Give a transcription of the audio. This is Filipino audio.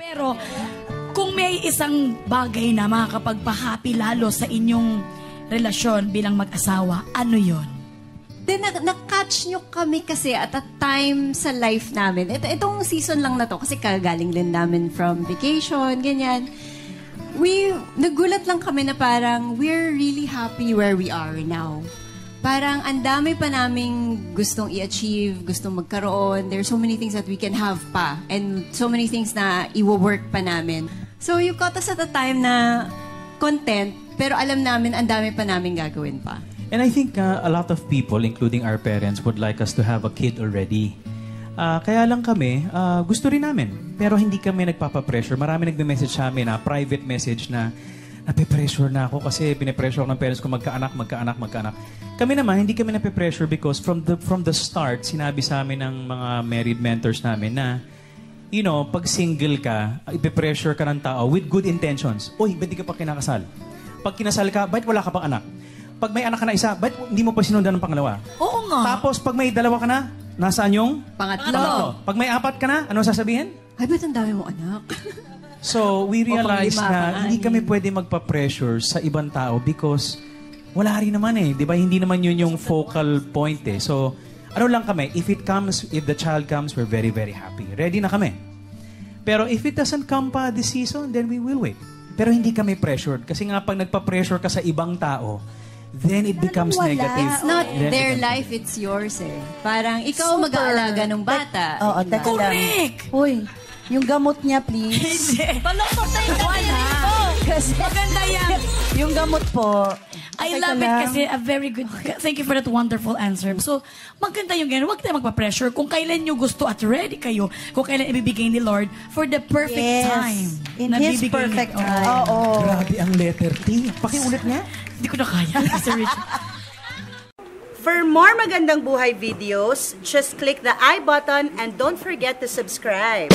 Pero kung may isang bagay na makakapagpa-happy lalo sa inyong relasyon bilang mag-asawa, ano yon? Then, na- na-catch nyo kami kasi at a time sa life namin. Ito, itong season lang na to, kasi kagaling din namin from vacation, ganyan. We, nagulat lang kami na parang, we're really happy where we are now. Parang ang dami pa naming gustong i-achieve, gustong magkaroon. There's so many things that we can have pa. And so many things na iwo-work pa namin. So you caught us at a time na content, pero alam namin ang dami pa namin gagawin pa. And I think uh, a lot of people, including our parents, would like us to have a kid already. Ah, kaya lang kami, ah, gusto rin namin. Pero hindi kami nagpapapressure. Marami nagme-message sa amin na private message na nape-pressure na ako kasi pinipressure ako ng parents ko magkaanak, magkaanak, magkaanak. Kami naman, hindi kami nape-pressure because from the, from the start, sinabi sa amin ng mga married mentors namin na you know, pag single ka, ipe-pressure ka ng tao with good intentions. Uy, ba't di ka pa kinakasal? Pag kinasal ka, ba't wala ka pang anak? Pag may anak ka na isa, ba't hindi mo pa sinundan ng pangalawa? Oo nga. Tapos, pag may dalawa ka na, nasaan yung Pangatlo. pangatlo? Pag may apat ka na, ano sasabihin? Ay, ba't ang dami mo anak? So, we realized panglima, na hindi kami pwede magpa-pressure sa ibang tao because wala rin naman eh. Di ba? Hindi naman yun yung focal point eh. So, ano lang kami, if it comes, if the child comes, we're very, very happy. Ready na kami. Pero if it doesn't come pa this season, then we will wait. Pero hindi kami pressured. Kasi nga pag nagpa-pressure ka sa ibang tao, then it becomes wala. negative. It's not Then it their becomes- life, it's yours eh. Parang ikaw mag-aalaga ng bata. Oo, teka lang. Correct! Uy, yung gamot niya, please. Na yung daliri mo. Kasi Maganda yan. yung gamot po. I teka love it lang. kasi a very good, thank you for that wonderful answer. So, maganda yung ganun. Huwag tayo magpa-pressure. Kung kailan nyo gusto at ready kayo, kung kailan ibibigay ni Lord for the perfect Yes. time. In na His bibigay perfect time. Oo. Grabe ang letter T. Pakiulit nga. Hindi ko na kaya, Mr. For more magandang buhay videos, just click the I button and don't forget to subscribe.